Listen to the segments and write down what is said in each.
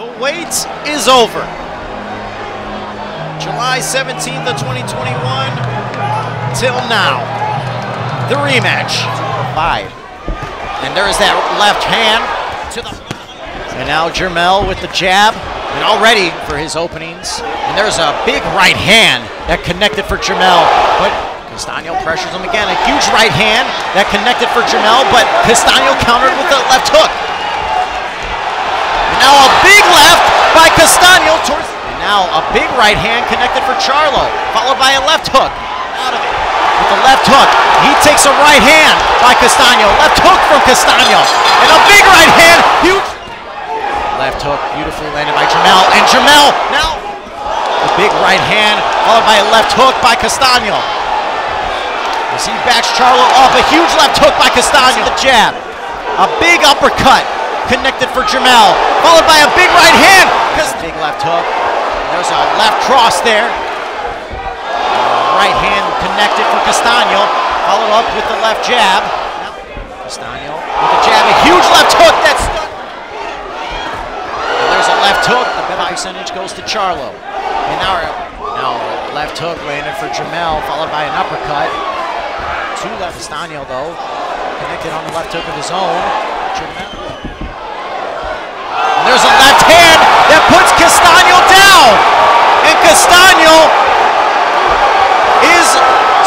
The wait is over. July 17th of 2021 till now. The rematch. Five. And there is that left hand to the. And now Jermell with the jab. And already for his openings. And there's a big right hand that connected for Jermell. But Castaño pressures him again. A huge right hand that connected for Jermell, but Castaño countered with the left hook. Now a big right hand connected for Charlo, followed by a left hook. Out of it. With the left hook. He takes a right hand by Castaño. Left hook from Castaño. And a big right hand. Huge. Left hook beautifully landed by Jermell. And Jermell now a big right hand followed by a left hook by Castaño. As he backs Charlo off, a huge left hook by Castaño. The jab. A big uppercut connected for Jermell, followed by a big right hand. There's a left cross there. Uh, right hand connected for Castaño, followed up with the left jab. Now, Castaño with the jab, a huge left hook that's and there's a left hook. The bet percentage goes to Charlo. And now, now left hook landed for Jermell, followed by an uppercut. Two left Castaño though, connected on the left hook of his own. Jermell. And there's a left hand that puts Castaño down. And Castaño is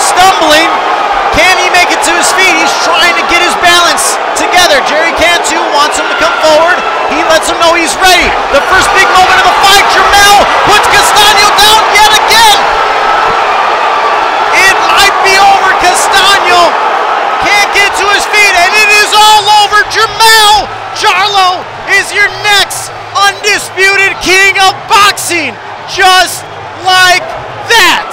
stumbling. Can he make it to his feet? He's trying to get his balance together. Jerry Cantu wants him to come forward. He he's ready. The first big moment of the fight, Jermell puts Castaño down yet again. It might be over. Castaño can't get to his feet, and it is all over. Jermell Charlo is your next undisputed king of boxing, just like that.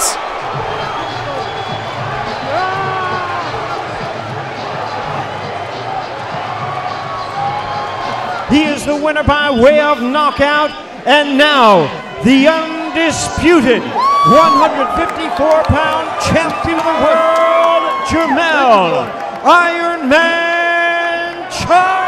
He is the winner by way of knockout. And now, the undisputed 154 pound champion of the world, Jermell Ironman Charlo.